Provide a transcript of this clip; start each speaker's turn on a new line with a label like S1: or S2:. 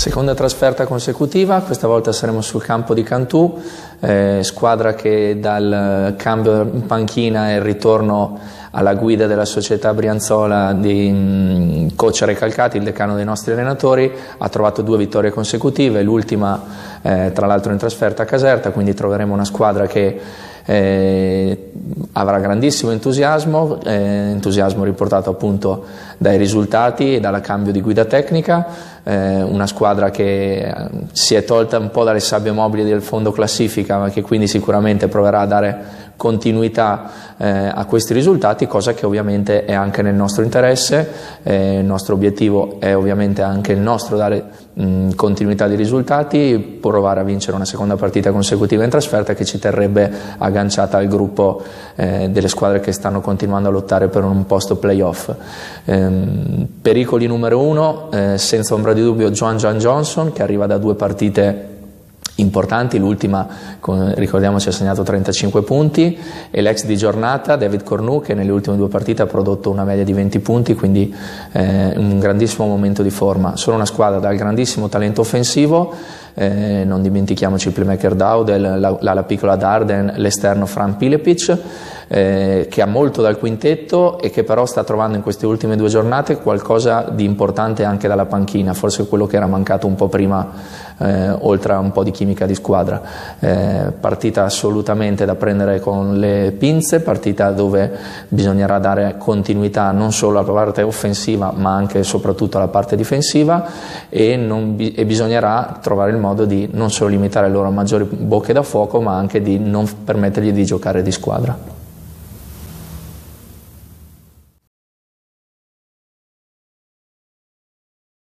S1: Seconda trasferta consecutiva, questa volta saremo sul campo di Cantù, eh, squadra che dal cambio in panchina e il ritorno alla guida della società Brianzola di mm, coach Recalcati, il decano dei nostri allenatori, ha trovato due vittorie consecutive, l'ultima eh, tra l'altro in trasferta a Caserta, quindi troveremo una squadra che eh, avrà grandissimo entusiasmo, eh, entusiasmo riportato appunto dai risultati e dal cambio di guida tecnica, eh, una squadra che eh, si è tolta un po' dalle sabbie mobili del fondo classifica ma che quindi sicuramente proverà a dare continuità eh, a questi risultati, cosa che ovviamente è anche nel nostro interesse, eh, il nostro obiettivo è ovviamente anche il nostro dare mh, continuità di risultati, provare a vincere una seconda partita consecutiva in trasferta che ci terrebbe agganciata al gruppo eh, delle squadre che stanno continuando a lottare per un posto playoff. Ehm, pericoli numero uno, eh, senza ombra di dubbio, Joan John Johnson che arriva da due partite importanti, l'ultima ricordiamoci ha segnato 35 punti e l'ex di giornata David Cornu che nelle ultime due partite ha prodotto una media di 20 punti, quindi eh, un grandissimo momento di forma. Sono una squadra dal grandissimo talento offensivo, eh, non dimentichiamoci il playmaker Daudel, la, la, la piccola Darden, l'esterno Fran Pilepic eh, che ha molto dal quintetto e che però sta trovando in queste ultime due giornate qualcosa di importante anche dalla panchina, forse quello che era mancato un po' prima, eh, oltre a un po' di chimica di squadra. Eh, partita assolutamente da prendere con le pinze, partita dove bisognerà dare continuità non solo alla parte offensiva ma anche e soprattutto alla parte difensiva e, bi e bisognerà trovare il modo di non solo limitare loro maggiori bocche da fuoco ma anche di non permettergli di giocare di squadra.